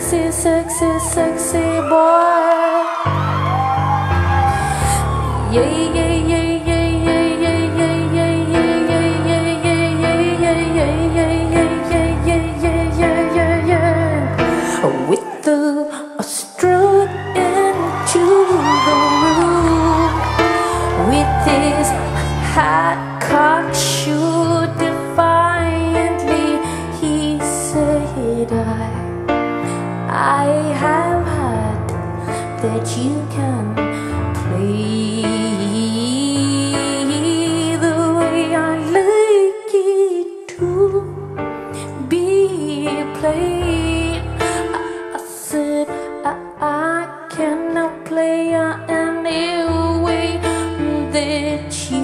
sexy, sexy, sexy boy. Yeah, yeah. That you can play the way I like it to be played. I, I said I, I cannot play any way that you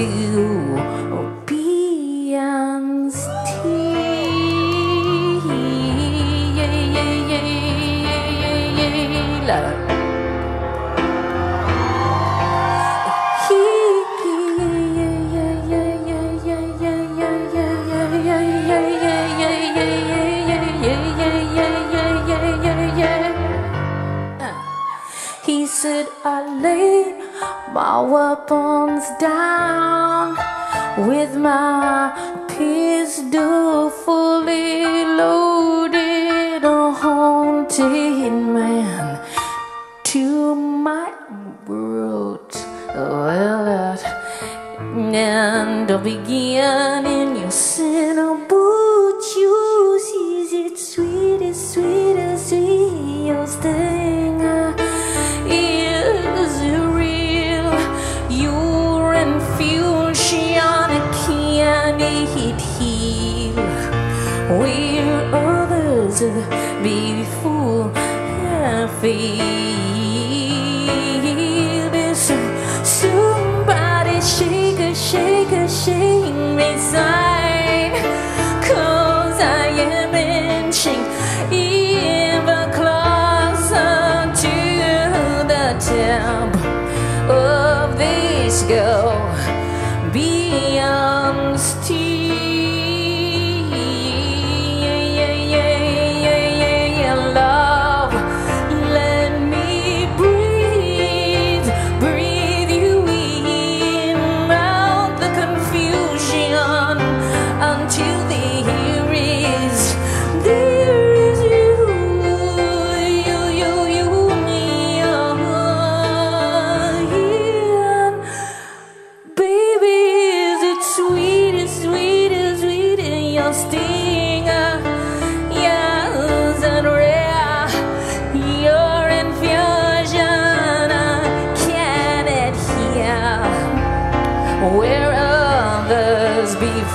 of Beyond's tea. Laid my weapons down with my pistol fully loaded, a haunted man to my world. Well, at and the beginning, you sin before have failed. So somebody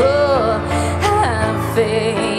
full of faith.